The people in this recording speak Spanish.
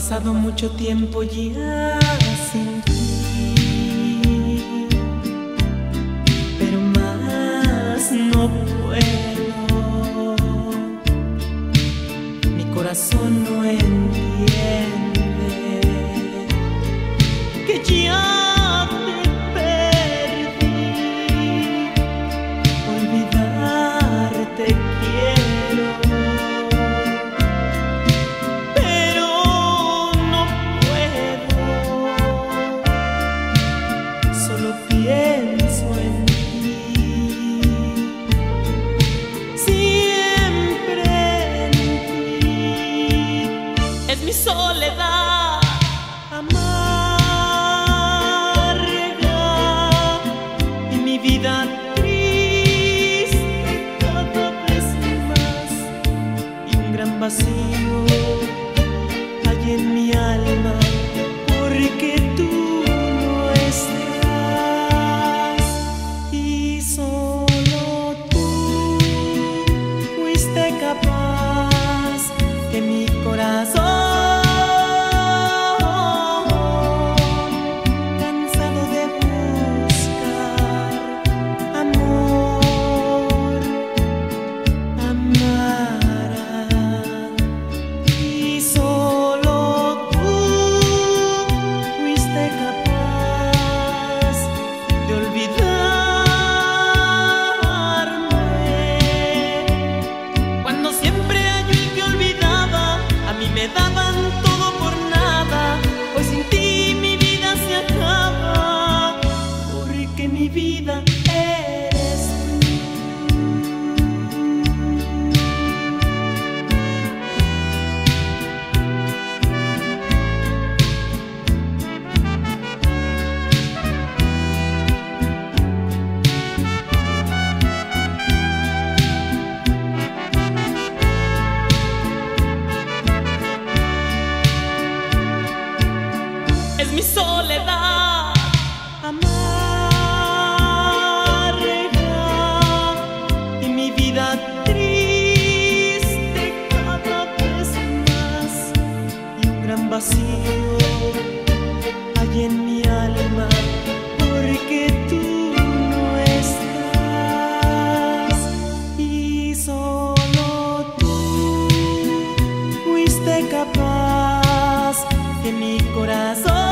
pasado mucho tiempo ya sin ti, pero más no puedo. Mi corazón no capaz que mi corazón capaz que mi corazón